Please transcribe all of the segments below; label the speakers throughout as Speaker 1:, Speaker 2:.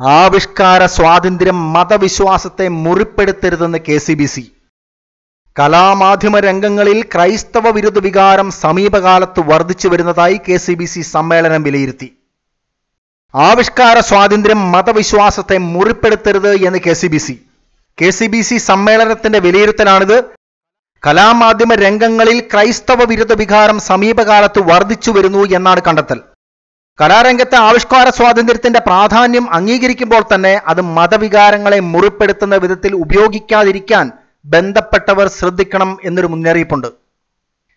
Speaker 1: ആവിഷ്കാര സ്വാതന്ത്ര്യം മതവിശ്വാസത്തെ മുറിപ്പെടുത്തരുതെന്ന് കെ സി ബി സി. കലാമാധ്യമ രംഗങ്ങളിൽ ക്രൈസ്തവ വിരുദ്ധ വികാരം സമീപകാലത്ത് വർദ്ധിച്ചു വരുന്നതായി കെ സി ബി സി സമ്മേളനം വിലയിരുത്തി. ആവിഷ്കാര സ്വാതന്ത്ര്യം മതവിശ്വാസത്തെ മുറിപ്പെടുത്തരുത് എന്ന് K C B C. K C B C സമ്മേളനത്തിന്റെ വിലയിരുത്തലാണിത്. കലാമാധ്യമ രംഗങ്ങളിൽ ക്രൈസ്തവ വിരുദ്ധ വികാരം സമീപകാലത്ത് വർദ്ധിച്ചു വരുന്നു എന്നാണ് കണ്ടെത്തൽ. കലാരംഗത്തെ ആവിഷ്കാര സ്വാതന്ത്ര്യത്തിന്റെ പ്രാധാന്യം അംഗീകരിക്കുമ്പോൾ തന്നെ അത് മതവികാരങ്ങളെ മുറിപ്പെടുത്തുന്ന വിധത്തിൽ ഉപയോഗിക്കാതിരിക്കാൻ ബന്ധപ്പെട്ടവർ ശ്രദ്ധിക്കണം എന്നൊരു മുന്നറിയിപ്പുണ്ട്.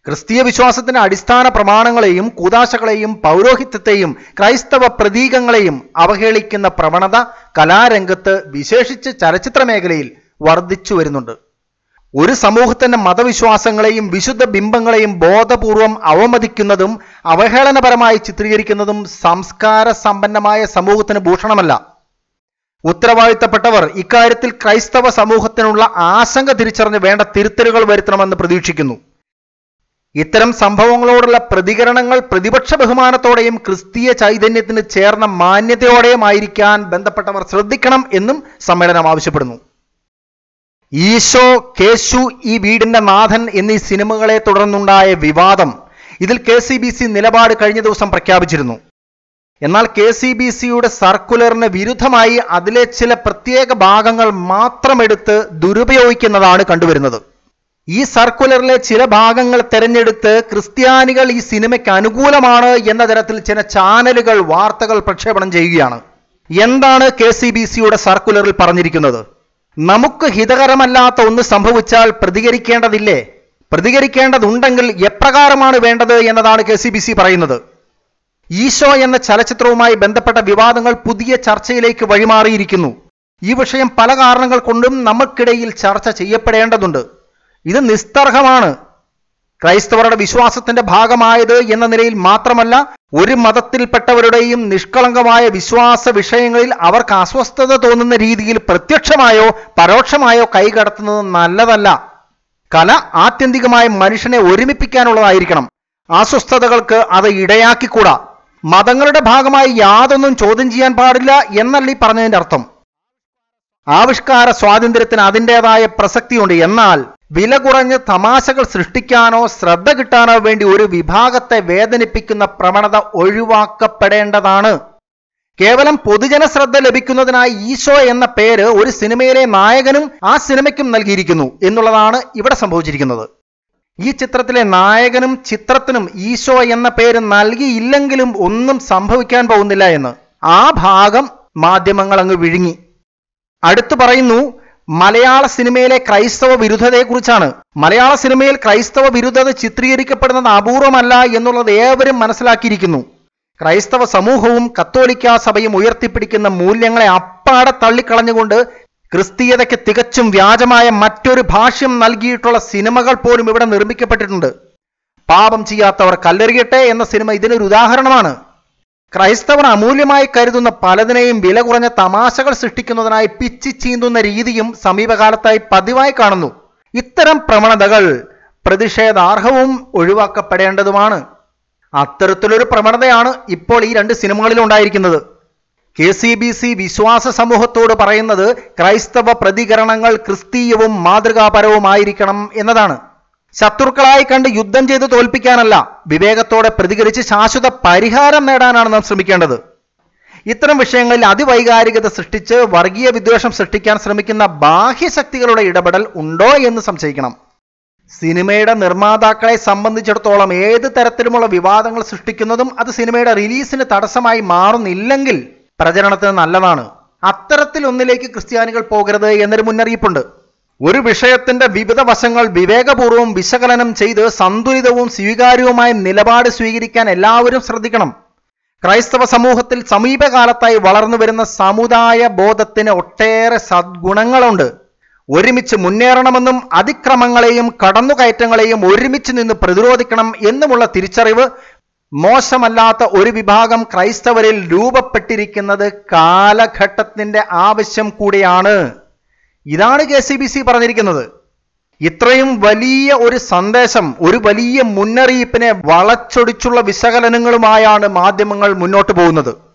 Speaker 1: ക്രിസ്തീയ വിശ്വാസത്തിന്റെ അടിസ്ഥാന പ്രമാണങ്ങളെയും കൂതാശകളെയും പൗരോഹിത്യത്തെയും ക്രൈസ്തവ പ്രതീകങ്ങളെയും അവഹേളിക്കുന്ന പ്രവണത കലാരംഗത്ത് വിശേഷിച്ച് ചലച്ചിത്ര മേഖലയിൽ വർദ്ധിച്ചു വരുന്നുണ്ട്. ഒരു സമൂഹത്തിന്റെ മതവിശ്വാസങ്ങളെയും വിശുദ്ധ ബിംബങ്ങളെയും ബോധപൂർവം അവമതിക്കുന്നതും അവഹേളനപരമായി ചിത്രീകരിക്കുന്നതും സംസ്കാര സമ്പന്നമായ സമൂഹത്തിന് ഭൂഷണമല്ല. ഉത്തരവാദിത്തപ്പെട്ടവർ ഇക്കാര്യത്തിൽ ക്രൈസ്തവ സമൂഹത്തിനുള്ള ആശങ്ക തിരിച്ചറിഞ്ഞ് വേണ്ട തിരുത്തലുകൾ വരുത്തണമെന്ന് പ്രതീക്ഷിക്കുന്നു. ഇത്തരം സംഭവങ്ങളോടുള്ള പ്രതികരണങ്ങൾ പ്രതിപക്ഷ ബഹുമാനത്തോടെയും ക്രിസ്തീയ ചൈതന്യത്തിന് ചേർന്ന മാന്യതയോടെയും ആയിരിക്കാൻ ബന്ധപ്പെട്ടവർ ശ്രദ്ധിക്കണം എന്നും സമ്മേളനം ആവശ്യപ്പെടുന്നു. ഈശോ കേശു ഈ വീടിന്റെ നാഥൻ എന്നീ സിനിമകളെ തുടർന്നുണ്ടായ വിവാദം ഇതിൽ കെ സി ബി സി നിലപാട് കഴിഞ്ഞ ദിവസം പ്രഖ്യാപിച്ചിരുന്നു. എന്നാൽ കെ സി ബി സിയുടെ സർക്കുലറിന് വിരുദ്ധമായി അതിലെ ചില പ്രത്യേക ഭാഗങ്ങൾ മാത്രമെടുത്ത് ദുരുപയോഗിക്കുന്നതാണ് കണ്ടുവരുന്നത്. ഈ സർക്കുലറിലെ ചില ഭാഗങ്ങൾ തെരഞ്ഞെടുത്ത് ക്രിസ്ത്യാനികൾ ഈ സിനിമയ്ക്ക് അനുകൂലമാണ് എന്ന തരത്തിൽ ചില ചാനലുകൾ വാർത്തകൾ പ്രക്ഷേപണം ചെയ്യുകയാണ്. എന്താണ് കെ സി ബി സിയുടെ സർക്കുലറിൽ പറഞ്ഞിരിക്കുന്നത്? നമുക്ക് ഹിതകരമല്ലാത്ത ഒന്ന് സംഭവിച്ചാൽ പ്രതികരിക്കേണ്ടതില്ലേ? പ്രതികരിക്കേണ്ടതുണ്ടെങ്കിൽ എപ്രകാരമാണ് വേണ്ടത് എന്നതാണ് കെ സി ബി സി പറയുന്നത്. ഈശോ എന്ന ചലച്ചിത്രവുമായി ബന്ധപ്പെട്ട വിവാദങ്ങൾ പുതിയ ചർച്ചയിലേക്ക് വഴിമാറിയിരിക്കുന്നു. ഈ വിഷയം പല കാരണങ്ങൾ കൊണ്ടും നമുക്കിടയിൽ ചർച്ച ചെയ്യപ്പെടേണ്ടതുണ്ട്. ഇത് നിസ്തർഹമാണ്. ക്രൈസ്തവരുടെ വിശ്വാസത്തിന്റെ ഭാഗമായത് എന്ന നിലയിൽ മാത്രമല്ല ഒരു മതത്തിൽപ്പെട്ടവരുടെയും നിഷ്കളങ്കമായ വിശ്വാസ വിഷയങ്ങളിൽ അവർക്ക് അസ്വസ്ഥത തോന്നുന്ന രീതിയിൽ പ്രത്യക്ഷമായോ പരോക്ഷമായോ കൈകടത്തുന്നത് നല്ലതല്ല. കല ആത്യന്തികമായി മനുഷ്യനെ ഒരുമിപ്പിക്കാനുള്ളതായിരിക്കണം. അസ്വസ്ഥതകൾക്ക് അത് ഇടയാക്കിക്കൂടാ. മതങ്ങളുടെ ഭാഗമായി യാതൊന്നും ചോദ്യം ചെയ്യാൻ പാടില്ല എന്നല്ല ഈ പറഞ്ഞതിന്റെ അർത്ഥം. ആവിഷ്കാര സ്വാതന്ത്ര്യത്തിന് അതിന്റെതായ പ്രസക്തിയുണ്ട്. എന്നാൽ വില കുറഞ്ഞ് തമാശകൾ സൃഷ്ടിക്കാനോ ശ്രദ്ധ കിട്ടാനോ വേണ്ടി ഒരു വിഭാഗത്തെ വേദനിപ്പിക്കുന്ന പ്രവണത ഒഴിവാക്കപ്പെടേണ്ടതാണ്. കേവലം പൊതുജന ശ്രദ്ധ ലഭിക്കുന്നതിനായി ഈശോ എന്ന പേര് ഒരു സിനിമയിലെ നായകനും ആ സിനിമയ്ക്കും നൽകിയിരിക്കുന്നു എന്നുള്ളതാണ് ഇവിടെ സംഭവിച്ചിരിക്കുന്നത്. ഈ ചിത്രത്തിലെ നായകനും ചിത്രത്തിനും ഈശോ എന്ന പേര് നൽകിയില്ലെങ്കിലും ഒന്നും സംഭവിക്കാൻ പോകുന്നില്ല എന്ന്. ആ ഭാഗം മാധ്യമങ്ങൾ അങ്ങ് വിഴുങ്ങി. അടുത്തു പറയുന്നു മലയാള സിനിമയിലെ ക്രൈസ്തവ വിരുദ്ധതയെക്കുറിച്ചാണ്. മലയാള സിനിമയിൽ ക്രൈസ്തവ വിരുദ്ധത ചിത്രീകരിക്കപ്പെടുന്നത് അപൂർവമല്ല എന്നുള്ളത് ഏവരും മനസ്സിലാക്കിയിരിക്കുന്നു. ക്രൈസ്തവ സമൂഹവും കത്തോലിക്ക സഭയും ഉയർത്തിപ്പിടിക്കുന്ന മൂല്യങ്ങളെ അപ്പാടെ തള്ളിക്കളഞ്ഞുകൊണ്ട് ക്രിസ്തീയതയ്ക്ക് തികച്ചും വ്യാജമായ മറ്റൊരു ഭാഷ്യം നൽകിയിട്ടുള്ള സിനിമകൾ പോലും ഇവിടെ നിർമ്മിക്കപ്പെട്ടിട്ടുണ്ട്. പാപം ചെയ്യാത്തവർ കല്ലെറിയട്ടെ എന്ന സിനിമ ഇതിനൊരു ഉദാഹരണമാണ്. ക്രൈസ്തവർ അമൂല്യമായി കരുതുന്ന പലതിനെയും വില കുറഞ്ഞ തമാശകൾ സൃഷ്ടിക്കുന്നതിനായി പിച്ചി ചീന്തുന്ന രീതിയും സമീപകാലത്തായി പതിവായി കാണുന്നു. ഇത്തരം പ്രവണതകൾ പ്രതിഷേധാർഹവും ഒഴിവാക്കപ്പെടേണ്ടതുമാണ്. അത്തരത്തിലൊരു പ്രവണതയാണ് ഇപ്പോൾ ഈ രണ്ട് സിനിമകളിലും ഉണ്ടായിരിക്കുന്നത് കെ സി ബി സി വിശ്വാസ സമൂഹത്തോട് പറയുന്നത് ക്രൈസ്തവ പ്രതികരണങ്ങൾ ക്രിസ്തീയവും മാതൃകാപരവുമായിരിക്കണം എന്നതാണ്. ശത്രുക്കളായി കണ്ട് യുദ്ധം ചെയ്ത് തോൽപ്പിക്കാനല്ല വിവേകത്തോടെ പ്രതികരിച്ച് ശാശ്വത പരിഹാരം നേടാനാണ് നാം ശ്രമിക്കേണ്ടത്. ഇത്തരം വിഷയങ്ങളിൽ അതിവൈകാരികത സൃഷ്ടിച്ച് വർഗീയ വിദ്വേഷം സൃഷ്ടിക്കാൻ ശ്രമിക്കുന്ന ബാഹ്യശക്തികളുടെ ഇടപെടൽ ഉണ്ടോ എന്ന് സംശയിക്കണം. സിനിമയുടെ നിർമ്മാതാക്കളെ സംബന്ധിച്ചിടത്തോളം ഏത് തരത്തിലുമുള്ള വിവാദങ്ങൾ സൃഷ്ടിക്കുന്നതും അത് സിനിമയുടെ റിലീസിന് തടസ്സമായി മാറുന്നില്ലെങ്കിൽ പ്രചരണത്തിന് നല്ലതാണ്. അത്തരത്തിൽ ഒന്നിലേക്ക് ക്രിസ്ത്യാനികൾ പോകരുത് എന്നൊരു മുന്നറിയിപ്പുണ്ട്. ഒരു വിഷയത്തിന്റെ വിവിധ വശങ്ങൾ വിവേകപൂർവം വിശകലനം ചെയ്ത് സന്തുലിതവും സ്വീകാര്യവുമായ നിലപാട് സ്വീകരിക്കാൻ എല്ലാവരും ശ്രദ്ധിക്കണം. ക്രൈസ്തവ സമൂഹത്തിൽ സമീപകാലത്തായി വളർന്നു വരുന്ന സമുദായ ബോധത്തിന് ഒട്ടേറെ സദ്ഗുണങ്ങളുണ്ട്. ഒരുമിച്ച് മുന്നേറണമെന്നും അതിക്രമങ്ങളെയും കടന്നുകയറ്റങ്ങളെയും ഒരുമിച്ച് നിന്ന് പ്രതിരോധിക്കണം എന്നുമുള്ള തിരിച്ചറിവ് മോശമല്ലാത്ത ഒരു വിഭാഗം ക്രൈസ്തവരിൽ രൂപപ്പെട്ടിരിക്കുന്നത് കാലഘട്ടത്തിന്റെ ആവശ്യം കൂടിയാണ്. ഇതാണ് കെ സി ബി സി പറഞ്ഞിരിക്കുന്നത്. ഇത്രയും വലിയ ഒരു സന്ദേശം ഒരു വലിയ മുന്നറിയിപ്പിനെ വളച്ചൊടിച്ചുള്ള വിശകലനങ്ങളുമായാണ് മാധ്യമങ്ങൾ മുന്നോട്ട് പോകുന്നത്.